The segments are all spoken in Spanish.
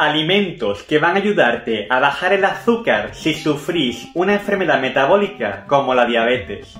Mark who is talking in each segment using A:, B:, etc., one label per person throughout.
A: Alimentos que van a ayudarte a bajar el azúcar si sufrís una enfermedad metabólica como la diabetes.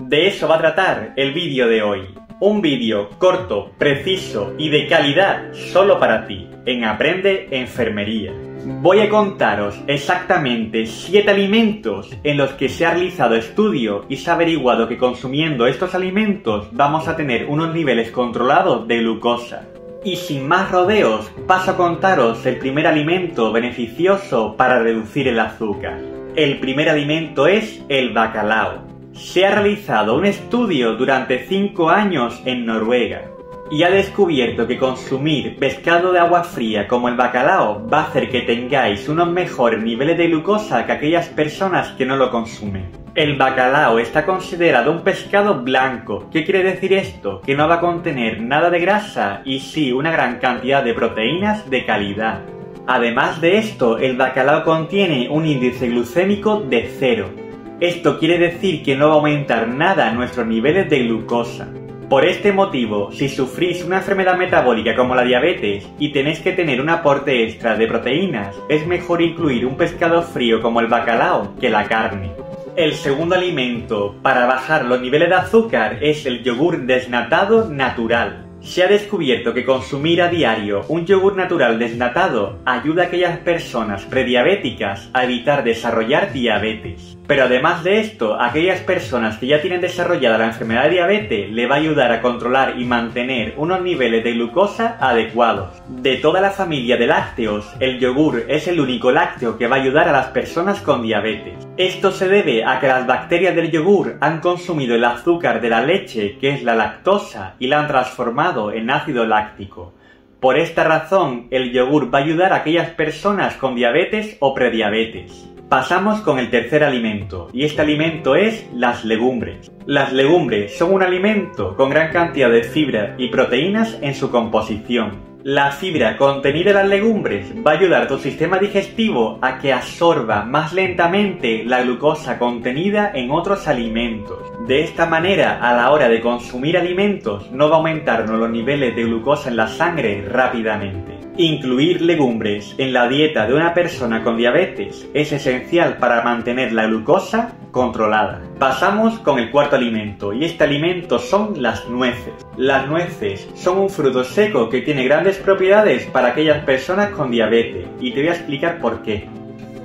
A: De eso va a tratar el vídeo de hoy. Un vídeo corto, preciso y de calidad solo para ti en Aprende Enfermería. Voy a contaros exactamente 7 alimentos en los que se ha realizado estudio y se ha averiguado que consumiendo estos alimentos vamos a tener unos niveles controlados de glucosa. Y sin más rodeos, paso a contaros el primer alimento beneficioso para reducir el azúcar. El primer alimento es el bacalao. Se ha realizado un estudio durante 5 años en Noruega y ha descubierto que consumir pescado de agua fría como el bacalao va a hacer que tengáis unos mejores niveles de glucosa que aquellas personas que no lo consumen. El bacalao está considerado un pescado blanco. ¿Qué quiere decir esto? Que no va a contener nada de grasa y sí una gran cantidad de proteínas de calidad. Además de esto, el bacalao contiene un índice glucémico de cero, esto quiere decir que no va a aumentar nada nuestros niveles de glucosa. Por este motivo, si sufrís una enfermedad metabólica como la diabetes y tenéis que tener un aporte extra de proteínas, es mejor incluir un pescado frío como el bacalao que la carne. El segundo alimento para bajar los niveles de azúcar es el yogur desnatado natural. Se ha descubierto que consumir a diario un yogur natural desnatado ayuda a aquellas personas prediabéticas a evitar desarrollar diabetes. Pero además de esto, a aquellas personas que ya tienen desarrollada la enfermedad de diabetes le va a ayudar a controlar y mantener unos niveles de glucosa adecuados. De toda la familia de lácteos, el yogur es el único lácteo que va a ayudar a las personas con diabetes. Esto se debe a que las bacterias del yogur han consumido el azúcar de la leche, que es la lactosa, y la han transformado en ácido láctico. Por esta razón, el yogur va a ayudar a aquellas personas con diabetes o prediabetes. Pasamos con el tercer alimento, y este alimento es las legumbres. Las legumbres son un alimento con gran cantidad de fibra y proteínas en su composición. La fibra contenida en las legumbres va a ayudar a tu sistema digestivo a que absorba más lentamente la glucosa contenida en otros alimentos. De esta manera, a la hora de consumir alimentos, no va a aumentarnos los niveles de glucosa en la sangre rápidamente. Incluir legumbres en la dieta de una persona con diabetes es esencial para mantener la glucosa controlada. Pasamos con el cuarto alimento y este alimento son las nueces. Las nueces son un fruto seco que tiene grandes propiedades para aquellas personas con diabetes y te voy a explicar por qué.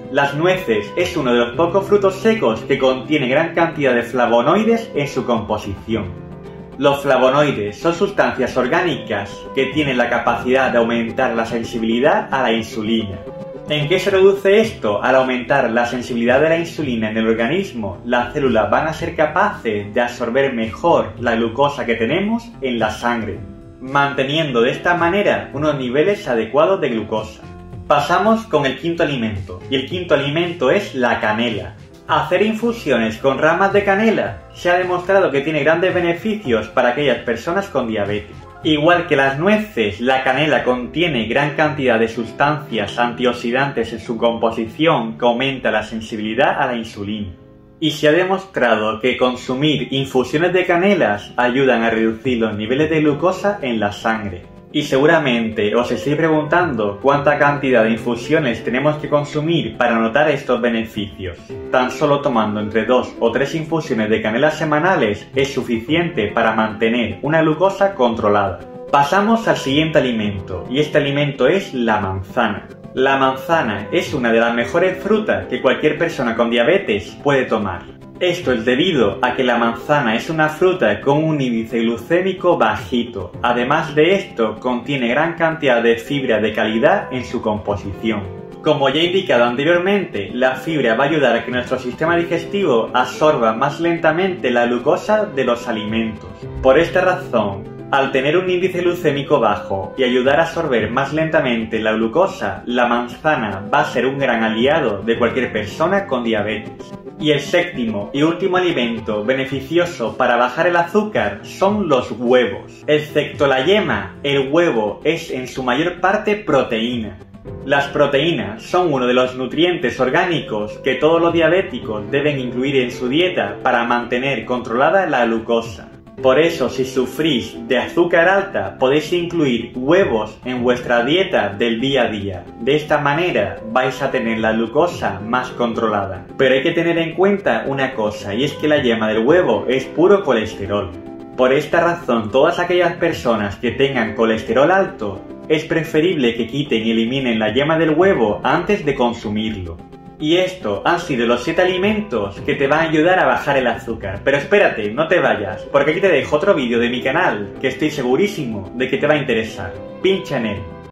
A: Las nueces es uno de los pocos frutos secos que contiene gran cantidad de flavonoides en su composición. Los flavonoides son sustancias orgánicas que tienen la capacidad de aumentar la sensibilidad a la insulina. ¿En qué se reduce esto? Al aumentar la sensibilidad de la insulina en el organismo, las células van a ser capaces de absorber mejor la glucosa que tenemos en la sangre, manteniendo de esta manera unos niveles adecuados de glucosa. Pasamos con el quinto alimento, y el quinto alimento es la canela. Hacer infusiones con ramas de canela se ha demostrado que tiene grandes beneficios para aquellas personas con diabetes. Igual que las nueces, la canela contiene gran cantidad de sustancias antioxidantes en su composición que aumenta la sensibilidad a la insulina. Y se ha demostrado que consumir infusiones de canelas ayudan a reducir los niveles de glucosa en la sangre. Y seguramente os estéis preguntando cuánta cantidad de infusiones tenemos que consumir para notar estos beneficios. Tan solo tomando entre 2 o 3 infusiones de canela semanales es suficiente para mantener una glucosa controlada. Pasamos al siguiente alimento, y este alimento es la manzana. La manzana es una de las mejores frutas que cualquier persona con diabetes puede tomar. Esto es debido a que la manzana es una fruta con un índice glucémico bajito. Además de esto, contiene gran cantidad de fibra de calidad en su composición. Como ya he indicado anteriormente, la fibra va a ayudar a que nuestro sistema digestivo absorba más lentamente la glucosa de los alimentos. Por esta razón, al tener un índice glucémico bajo y ayudar a absorber más lentamente la glucosa, la manzana va a ser un gran aliado de cualquier persona con diabetes. Y el séptimo y último alimento beneficioso para bajar el azúcar son los huevos. Excepto la yema, el huevo es en su mayor parte proteína. Las proteínas son uno de los nutrientes orgánicos que todos los diabéticos deben incluir en su dieta para mantener controlada la glucosa. Por eso, si sufrís de azúcar alta, podéis incluir huevos en vuestra dieta del día a día. De esta manera vais a tener la glucosa más controlada. Pero hay que tener en cuenta una cosa, y es que la yema del huevo es puro colesterol. Por esta razón, todas aquellas personas que tengan colesterol alto, es preferible que quiten y eliminen la yema del huevo antes de consumirlo. Y esto han sido los 7 alimentos que te van a ayudar a bajar el azúcar. Pero espérate, no te vayas, porque aquí te dejo otro vídeo de mi canal que estoy segurísimo de que te va a interesar. Pincha en él.